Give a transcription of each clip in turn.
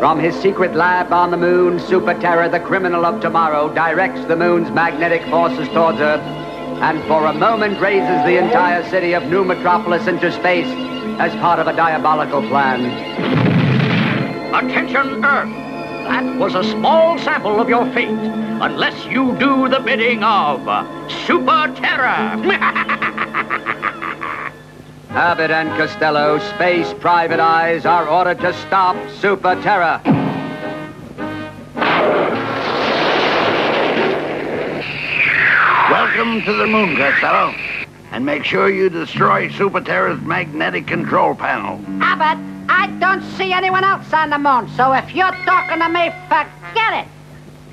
From his secret lab on the moon, Super Terra, the criminal of tomorrow, directs the moon's magnetic forces towards Earth and for a moment raises the entire city of New Metropolis into space as part of a diabolical plan. Attention, Earth! That was a small sample of your fate, unless you do the bidding of Super Terra. Abbott and Costello, space private eyes, are ordered to stop Super Terra. Welcome to the moon, Costello. And make sure you destroy Super Terra's magnetic control panel. Abbott, I don't see anyone else on the moon, so if you're talking to me, forget it.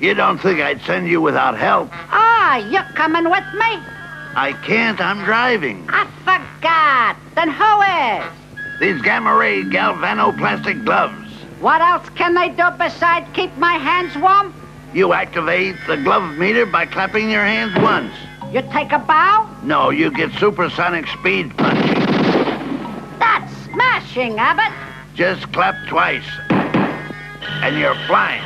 You don't think I'd send you without help? Ah, you're coming with me? I can't, I'm driving. I forgot. Then who is? These gamma ray galvanoplastic gloves. What else can they do besides keep my hands warm? You activate the glove meter by clapping your hands once. You take a bow? No, you get supersonic speed punching. That's smashing, Abbott. Just clap twice. And you're flying.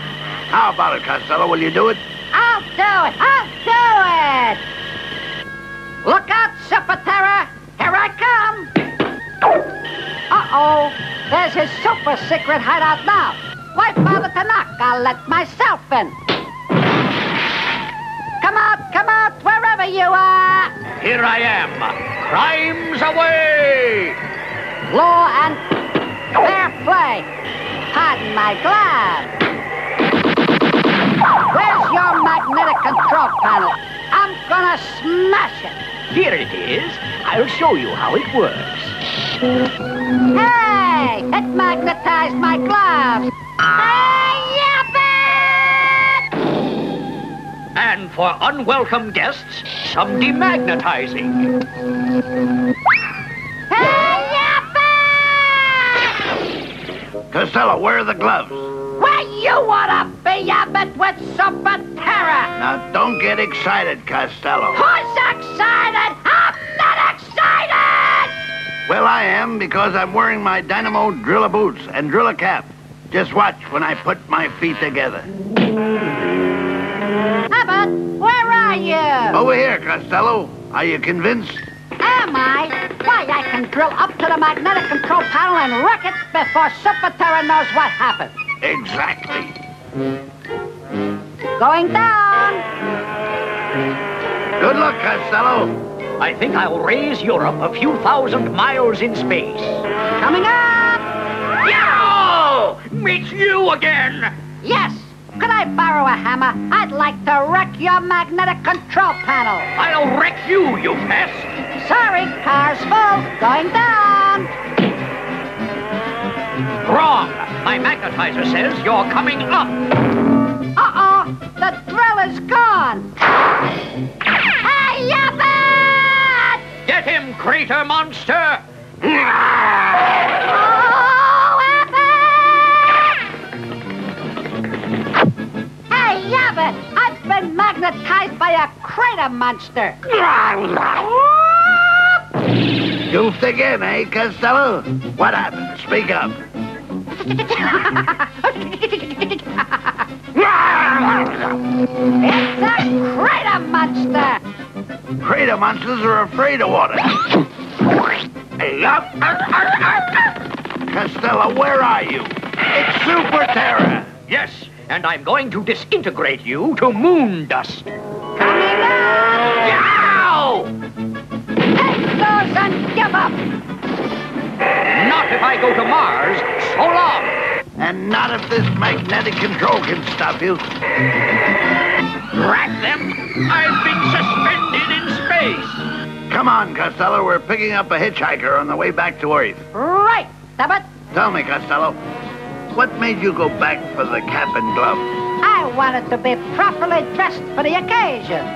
How about it, Costello? Will you do it? I'll do it. I'll do it. Super secret hideout now. Why bother to knock? I'll let myself in. Come out, come out, wherever you are. Here I am. Crimes away! Law and fair play. Pardon my glove. Where's your magnetic control panel? I'm gonna smash it. Here it is. I'll show you how it works. Hey, magnetized my gloves. Hey, Yabbit! And for unwelcome guests, some demagnetizing. Hey, Yabbit! Costello, where are the gloves? Where you wanna be, Yabbit, with Super Terra? Now, don't get excited, Costello. Who's excited? I'm not excited! Well, I am because I'm wearing my Dynamo Driller boots and Driller cap. Just watch when I put my feet together. Abbott, where are you? Over here, Costello. Are you convinced? Am I? Why, I can drill up to the magnetic control panel and wreck it before Super Terra knows what happened. Exactly. Going down. Good luck, Costello. I think I'll raise Europe a few thousand miles in space. Coming up. Yow! Meet you again! Yes. Could I borrow a hammer? I'd like to wreck your magnetic control panel. I'll wreck you, you pest! Sorry, car's full. Going down. Wrong! My magnetizer says you're coming up. Uh-oh. The drill is gone. Hey, Get him, crater monster! Oh, Abbott! Hey, Yabbit! I've been magnetized by a crater monster. Goofed again, eh, Costello? What happened? Speak up. It's a crater monster! Crater monsters are afraid of water. Hey, up. Costello, where are you? It's Super Terra. Yes, and I'm going to disintegrate you to moon dust. Coming up! Yow! Take those and give up! Not if I go to Mars. So long. And not if this magnetic control can stop you. Drat them! I've been suspended in space! Come on, Costello. We're picking up a hitchhiker on the way back to Earth. Right, Abbott. Tell me, Costello, what made you go back for the cap and glove? I wanted to be properly dressed for the occasion.